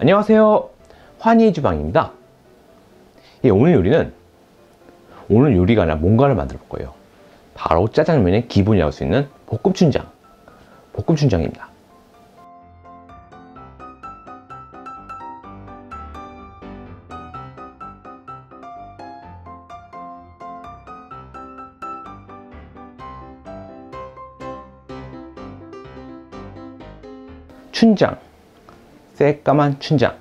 안녕하세요. 환희의 주방입니다. 예, 오늘 요리는 오늘 요리가 아니라 뭔가를 만들어 볼 거예요. 바로 짜장면의 기본이라고 할 수 있는 볶음춘장. 볶음춘장입니다. 춘장 새까만 춘장.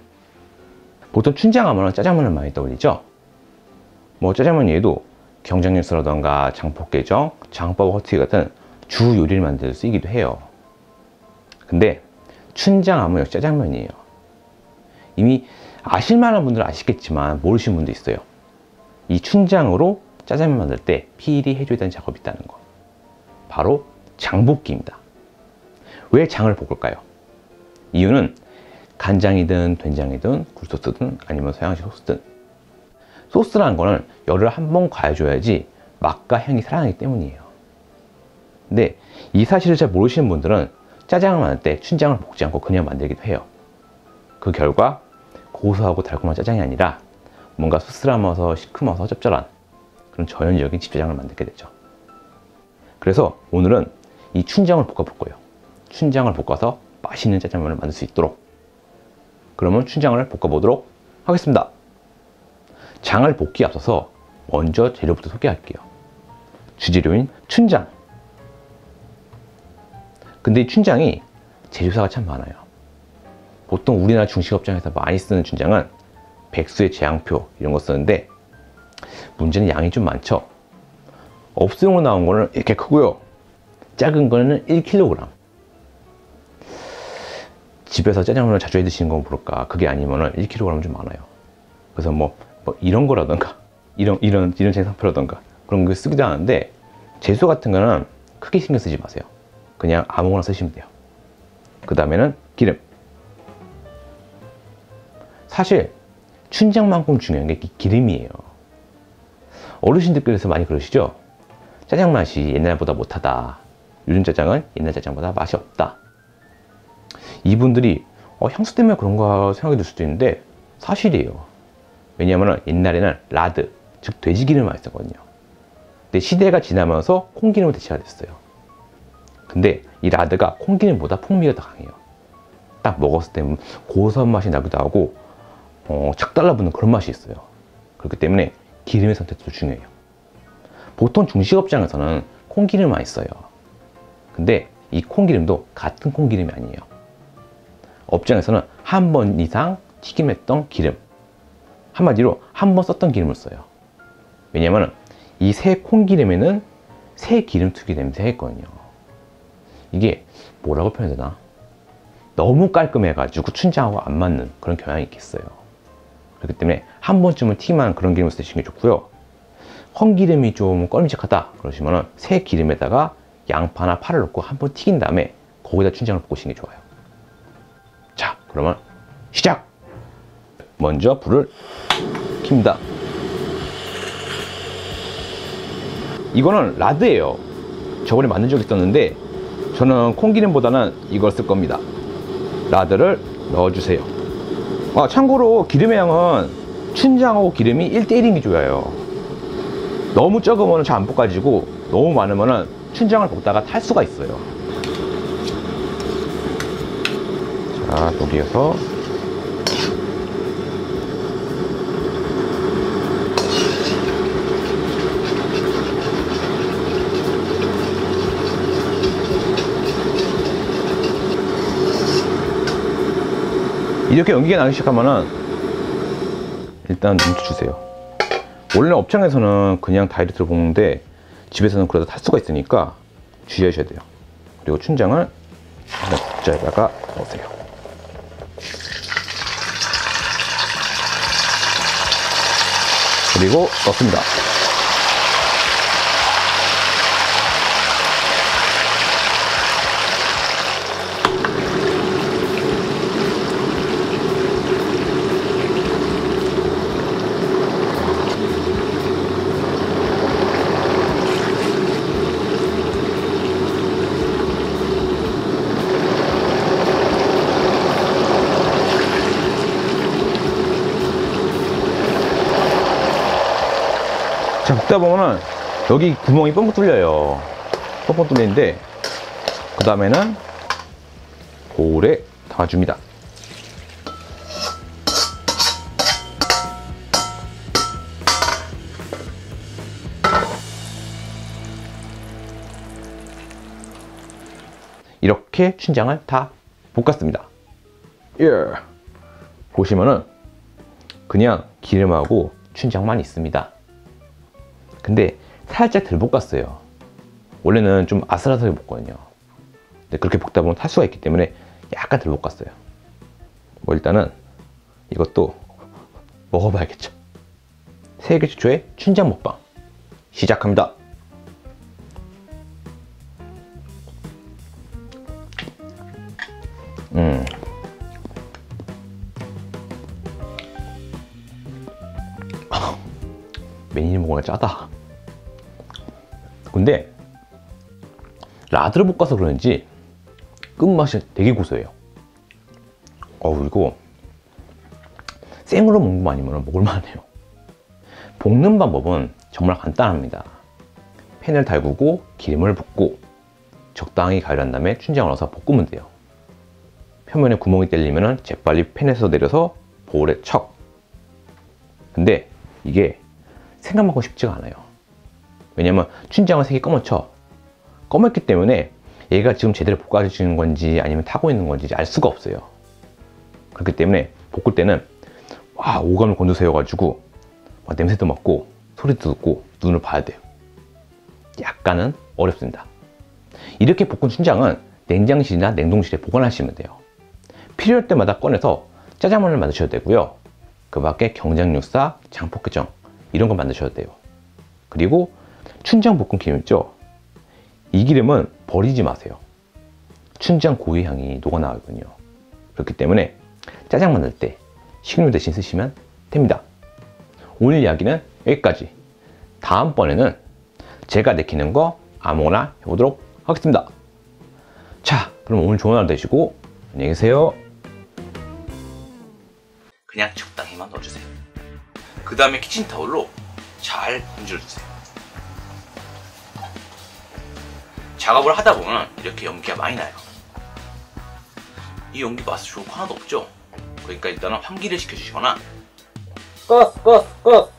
보통 춘장 하면 짜장면을 많이 떠올리죠. 뭐 짜장면 외에도 경장육수라던가 장포깨정, 장밥 허튀 같은 주 요리를 만들 수 쓰기도 해요. 근데 춘장 하면 역시 짜장면이에요. 이미 아실만한 분들은 아시겠지만 모르시는 분도 있어요. 이 춘장으로 짜장면 만들 때 필히 해줘야 되는 작업이 있다는 거. 바로 장볶기입니다. 왜 장을 볶을까요? 이유는 간장이든 된장이든 굴소스든 아니면 서양식 소스든. 소스라는 거는 열을 한 번 가해줘야지 맛과 향이 살아나기 때문이에요. 근데 이 사실을 잘 모르시는 분들은 짜장을 만들 때 춘장을 볶지 않고 그냥 만들기도 해요. 그 결과 고소하고 달콤한 짜장이 아니라 뭔가 씁쓸하면서 시큼어서 짭짤한 그런 전형적인 집짜장을 만들게 되죠. 그래서 오늘은 이 춘장을 볶아볼 거예요. 춘장을 볶아서 맛있는 짜장면을 만들 수 있도록 그러면 춘장을 볶아보도록 하겠습니다. 장을 볶기 앞서서 먼저 재료부터 소개할게요. 주재료인 춘장. 근데 이 춘장이 재료사가 참 많아요. 보통 우리나라 중식업장에서 많이 쓰는 춘장은 백수의 제양표 이런 거 쓰는데 문제는 양이 좀 많죠. 업소용으로 나온 거는 이렇게 크고요. 작은 거는 1kg 집에서 짜장면을 자주 해 드시는 건 모를까? 그게 아니면은 1kg 좀 많아요. 그래서 뭐, 뭐 이런 거라던가 이런 이런 이런 생산표라던가 그런 거 쓰기도 하는데 재수 같은 거는 크게 신경 쓰지 마세요. 그냥 아무거나 쓰시면 돼요. 그 다음에는 기름. 사실 춘장만큼 중요한 게 기름이에요. 어르신들께서 많이 그러시죠? 짜장 맛이 옛날보다 못하다. 요즘 짜장은 옛날 짜장보다 맛이 없다 이분들이 어, 향수 때문에 그런가 생각이 들 수도 있는데 사실이에요. 왜냐하면 옛날에는 라드 즉 돼지기름을 많이 썼거든요. 근데 시대가 지나면서 콩기름으로 대체가 됐어요. 근데 이 라드가 콩기름보다 풍미가 더 강해요. 딱 먹었을 때 고소한 맛이 나기도 하고 어, 착 달라붙는 그런 맛이 있어요. 그렇기 때문에 기름의 선택도 중요해요. 보통 중식업장에서는 콩기름을 많이 써요. 근데 이 콩기름도 같은 콩기름이 아니에요 업장에서는 한 번 이상 튀김했던 기름. 한마디로 한 번 썼던 기름을 써요. 왜냐면 이 새 콩기름에는 새 기름 특유 냄새가 있거든요. 이게 뭐라고 표현해야 되나? 너무 깔끔해 가지고 춘장하고 안 맞는 그런 경향이 있겠어요. 그렇기 때문에 한 번쯤은 튀김한 그런 기름을 쓰시는 게 좋고요. 콩기름이 좀 껄미직하다 그러시면 새 기름에다가 양파나 파를 넣고 한 번 튀긴 다음에 거기다 춘장을 볶으시는 게 좋아요. 자 그러면 시작! 먼저 불을 킵니다. 이거는 라드예요. 저번에 만든 적 있었는데 저는 콩기름보다는 이걸 쓸 겁니다. 라드를 넣어주세요. 아, 참고로 기름의 양은 춘장하고 기름이 1대1인 게 좋아요. 너무 적으면 잘 안 볶아지고 너무 많으면 춘장을 볶다가 탈 수가 있어요 자 여기에서. 이렇게 연기가 나기 시작하면은 일단 눈치 주세요. 원래 업장에서는 그냥 다이렉트로 볶는데 집에서는 그래도 탈 수가 있으니까 주의하셔야 돼요. 그리고 춘장을 국자에다가 넣으세요 그리고 넣습니다 자, 볶다 보면은 여기 구멍이 뻥뻥 뚫려요. 뻥뻥 뚫리는데, 그 다음에는 볼에 담아줍니다. 이렇게 춘장을 다 볶았습니다. 예. 보시면은 그냥 기름하고 춘장만 있습니다. 근데 살짝 덜 볶았어요. 원래는 좀 아슬아슬하게 볶거든요. 근데 그렇게 볶다 보면 탈 수가 있기 때문에 약간 덜 볶았어요. 뭐 일단은 이것도 먹어봐야겠죠. 세계 최초의 춘장 먹방 시작합니다. 음. 매니이 먹으니까 짜다. 근데 라드를 볶아서 그런지 끝맛이 되게 고소해요. 어우 이거 생으로 먹는 거 아니면 먹을만해요. 볶는 방법은 정말 간단합니다. 팬을 달구고 기름을 붓고 적당히 가열한 다음에 춘장을 넣어서 볶으면 돼요. 표면에 구멍이 뚫리면 재빨리 팬에서 내려서 볼에 척. 근데 이게 생각만큼 쉽지가 않아요. 왜냐면 춘장은 색이 검은쳐. 검었기 때문에 얘가 지금 제대로 볶아지는 건지 아니면 타고 있는 건지 알 수가 없어요. 그렇기 때문에 볶을 때는 와 오감을 곤두세워 가지고 냄새도 맡고 소리도 듣고 눈을 봐야 돼요. 약간은 어렵습니다. 이렇게 볶은 춘장은 냉장실이나 냉동실에 보관하시면 돼요. 필요할 때마다 꺼내서 짜장면을 만드셔도 되고요. 그 밖에 경장육사, 장포케정 이런 거 만드셔도 돼요. 그리고 춘장 볶음 기름 있죠? 이 기름은 버리지 마세요. 춘장 고유 향이 녹아나거든요. 그렇기 때문에 짜장 만들 때 식용유 대신 쓰시면 됩니다. 오늘 이야기는 여기까지. 다음번에는 제가 내키는 거 아무거나 해보도록 하겠습니다. 자, 그럼 오늘 좋은 하루 되시고 안녕히 계세요. 그냥 적당히만 넣어주세요. 그 다음에 키친타올로 잘 문질러주세요. 작업을 하다 보면 이렇게 연기가 많이 나요. 이 연기 맛이 좋고 하나도 없죠? 그러니까 일단은 환기를 시켜주시거나 껐, 껐, 껐.